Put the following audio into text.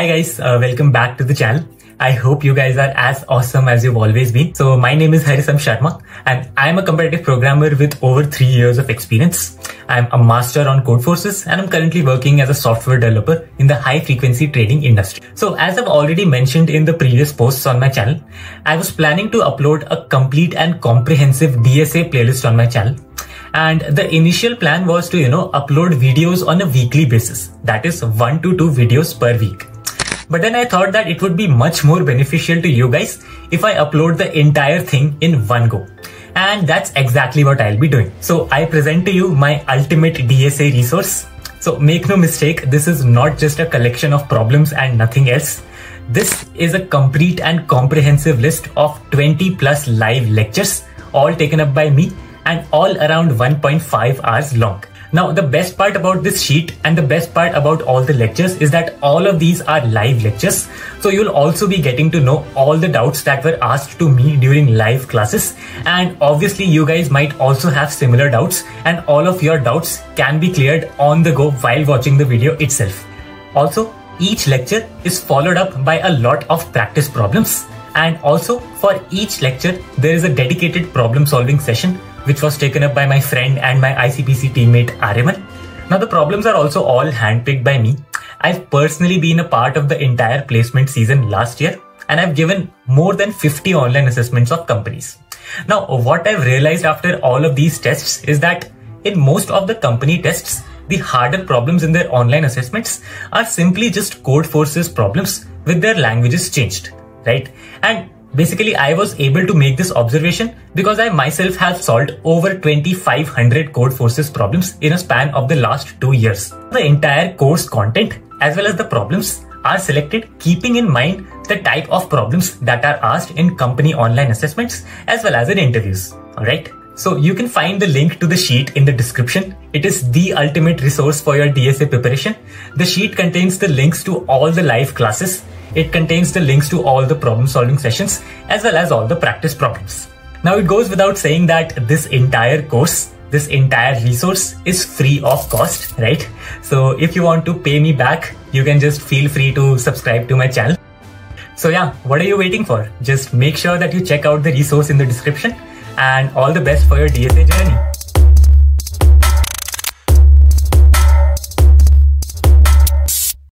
Hi guys, uh, welcome back to the channel. I hope you guys are as awesome as you've always been. So my name is Harisam Sharma and I'm a competitive programmer with over three years of experience. I'm a master on Codeforces and I'm currently working as a software developer in the high frequency trading industry. So as I've already mentioned in the previous posts on my channel, I was planning to upload a complete and comprehensive DSA playlist on my channel and the initial plan was to you know upload videos on a weekly basis that is one to two videos per week but then I thought that it would be much more beneficial to you guys if I upload the entire thing in one go. And that's exactly what I'll be doing. So I present to you my ultimate DSA resource. So make no mistake, this is not just a collection of problems and nothing else. This is a complete and comprehensive list of 20 plus live lectures, all taken up by me and all around 1.5 hours long. Now, the best part about this sheet and the best part about all the lectures is that all of these are live lectures. So you'll also be getting to know all the doubts that were asked to me during live classes. And obviously you guys might also have similar doubts and all of your doubts can be cleared on the go while watching the video itself. Also, each lecture is followed up by a lot of practice problems. And also for each lecture, there is a dedicated problem solving session which was taken up by my friend and my ICPC teammate Ariman. Now the problems are also all handpicked by me. I've personally been a part of the entire placement season last year and I've given more than 50 online assessments of companies. Now what I've realized after all of these tests is that in most of the company tests, the harder problems in their online assessments are simply just Codeforces problems with their languages changed, right? And Basically, I was able to make this observation because I myself have solved over 2500 Codeforces problems in a span of the last two years. The entire course content as well as the problems are selected keeping in mind the type of problems that are asked in company online assessments as well as in interviews. Alright. So you can find the link to the sheet in the description. It is the ultimate resource for your DSA preparation. The sheet contains the links to all the live classes it contains the links to all the problem solving sessions as well as all the practice problems. Now it goes without saying that this entire course, this entire resource is free of cost, right? So if you want to pay me back, you can just feel free to subscribe to my channel. So yeah, what are you waiting for? Just make sure that you check out the resource in the description and all the best for your DSA journey.